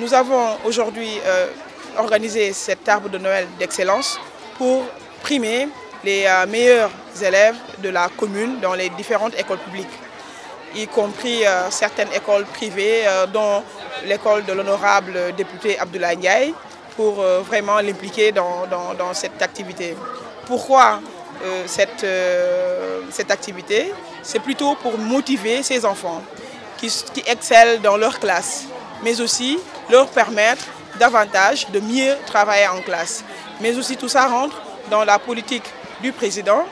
Nous avons aujourd'hui euh, organisé cet arbre de Noël d'excellence pour primer les euh, meilleurs élèves de la commune dans les différentes écoles publiques, y compris euh, certaines écoles privées, dont l'école de l'honorable député Abdoulaye Ndiaye, pour vraiment l'impliquer dans, cette activité. Pourquoi cette, cette activité C'est plutôt pour motiver ces enfants qui, excellent dans leur classe, mais aussi leur permettre davantage de mieux travailler en classe. Mais aussi tout ça rentre dans la politique du président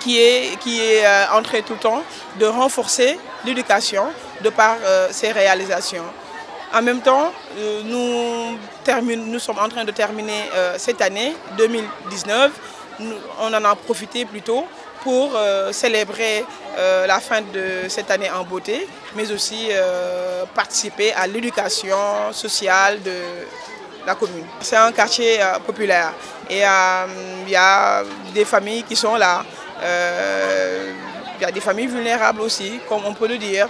qui est, qui est euh, en train tout le temps de renforcer l'éducation de par euh, ses réalisations. En même temps, euh, nous, nous, sommes en train de terminer cette année 2019. On en a profité plutôt pour euh, célébrer euh, la fin de cette année en beauté, mais aussi euh, participer à l'éducation sociale de la commune. C'est un quartier populaire et il y a des familles qui sont là. Il y a des familles vulnérables aussi, comme on peut le dire.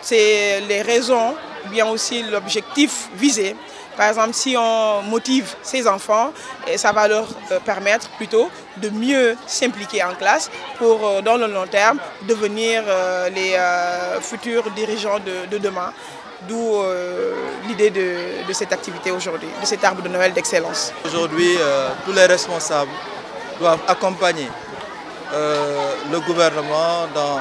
C'est les raisons, bien aussi l'objectif visé par exemple, si on motive ces enfants, ça va leur euh, permettre plutôt de mieux s'impliquer en classe pour, euh, dans le long terme, devenir euh, les futurs dirigeants de, demain. D'où l'idée de, cette activité aujourd'hui, de cet arbre de Noël d'excellence. Aujourd'hui, tous les responsables doivent accompagner le gouvernement dans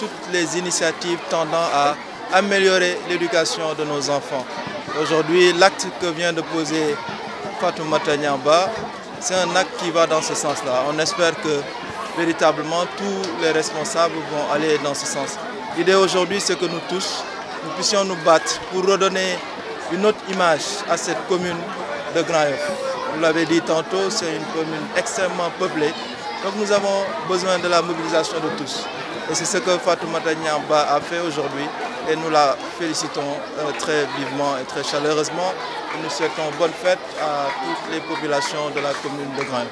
toutes les initiatives tendant à améliorer l'éducation de nos enfants. Aujourd'hui, l'acte que vient de poser Fatou Matanyamba, c'est un acte qui va dans ce sens-là. On espère que véritablement tous les responsables vont aller dans ce sens. L'idée aujourd'hui, c'est que nous tous, nous puissions nous battre pour redonner une autre image à cette commune de Grand. Vous l'avez dit tantôt, c'est une commune extrêmement peuplée. Donc nous avons besoin de la mobilisation de tous. Et c'est ce que Fatoumata Nyamba a fait aujourd'hui. Et nous la félicitons euh, très vivement et très chaleureusement. Et nous souhaitons bonne fête à toutes les populations de la commune de Grain.